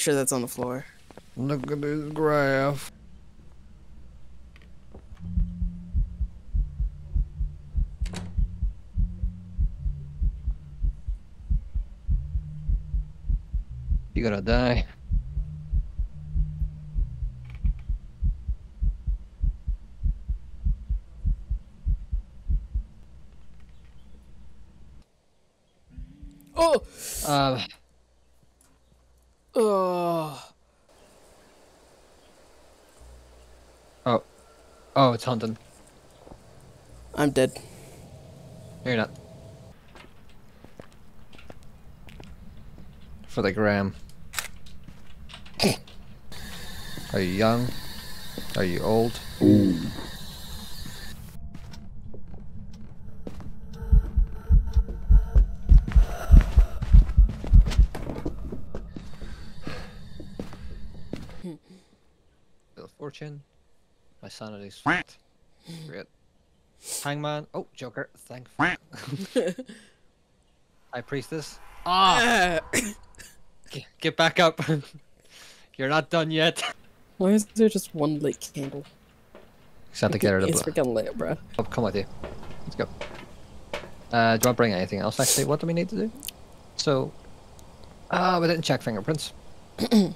sure that's on the floor. Look at this graph. You gotta die. Oh! Uh, Oh! oh. Oh, it's hunting. I'm dead. No, You're not. For the gram. Are you young? Are you old? Bill Fortune. My sanity's fucked. Great. Hangman. Oh, Joker. Thank. High Priestess. Ah! Ah! Get back up. You're not done yet. Why is there just one lit candle? Just have to get her to It's blow. freaking lit, bro. Oh, come with you. Let's go. Uh, do I bring anything else? Actually, what do we need to do? So, ah, we didn't check fingerprints.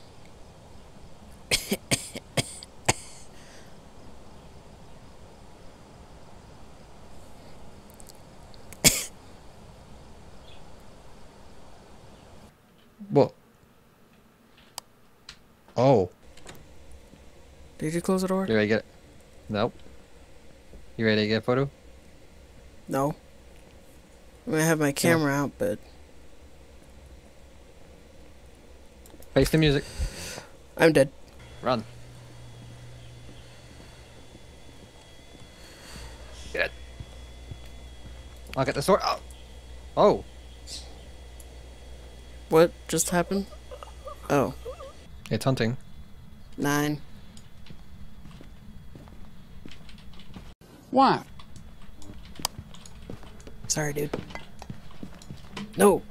what? Oh, Did you close the door? you ready to get it? Nope. You ready to get a photo? No. I mean, I have my camera out, but Face the music. I'm dead. Run. Get it. I'll get the sword. Oh. oh. What just happened? Oh, It's hunting. nine. Why? Sorry, dude. No.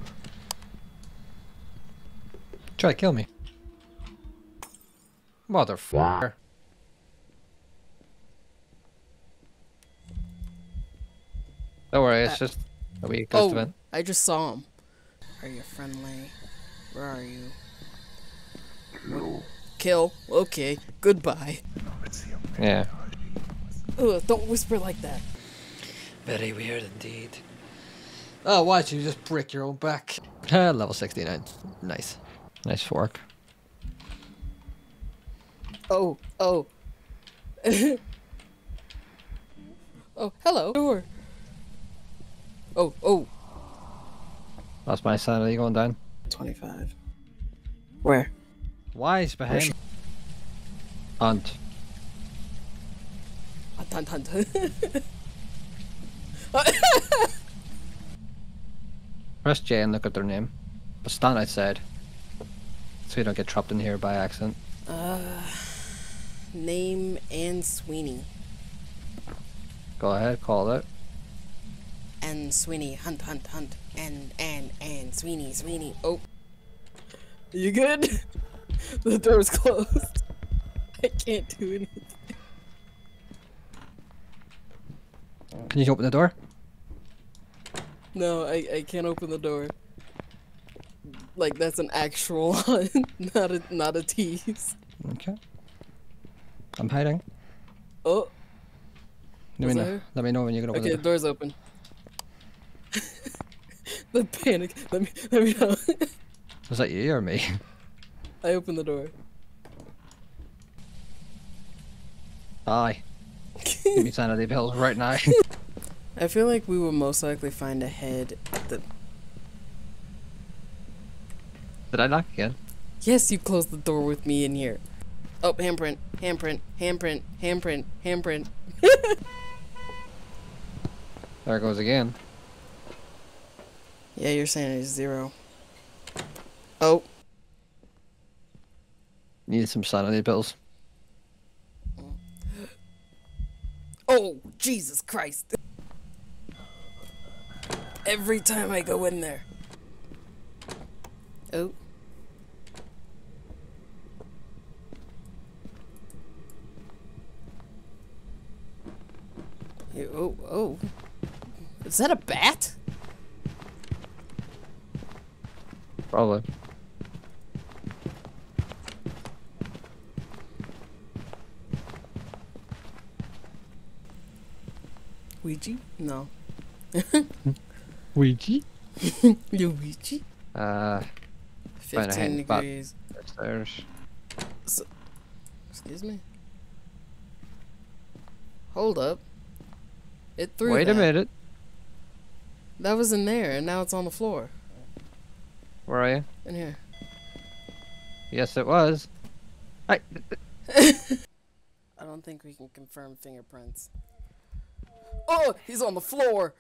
Try to kill me. Motherfucker. Don't worry, it's Uh, just a wee gust Oh, of it. I just saw him. Are you friendly? Where are you? Kill. Okay. Goodbye. Yeah. Ugh, don't whisper like that. Very weird indeed. Oh, why don't you just break your own back? Uh, level 69. Nice. Nice fork. Oh, oh. oh, hello. Door. Oh, oh. That's my sanity going down. 25. Where? Why is behind? she- Hunt. Hunt, hunt, hunt. Press J and look at their name. But stand outside. So you don't get trapped in here by accident. Uh, name Anne Sweeney. Go ahead, call it. Anne Sweeney. Hunt, hunt, hunt. And, and, and Sweeney, Sweeney. Oh. You good? the door's closed. I can't do anything. Can you open the door? No, I, I can't open the door. Like that's an actual not a not a tease. Okay. I'm hiding. Oh, Let me know. Let me know when you can open okay, the the door. door's open. the panic. Let me let me know. Was that you or me? I open the door. Aye. Give me sanity pills right now. I feel like we will most likely find a head at the. Did I knock again? Yes, you closed the door with me in here. Oh, handprint, handprint, handprint, handprint, handprint. There it goes again. Yeah, you're saying it's zero. Oh, Need some sanity pills. Oh, Jesus Christ. Every time I go in there. Oh. Oh, oh. Is that a bat? Probably. Ouija? No. Ouija? Luigi? Uh, Find 15 degrees. upstairs. Excuse me? Hold up. It threw Wait that. a minute. That was in there, and now it's on the floor. Where are you? In here. Yes, it was. I. I don't think we can confirm fingerprints. Oh, he's on the floor.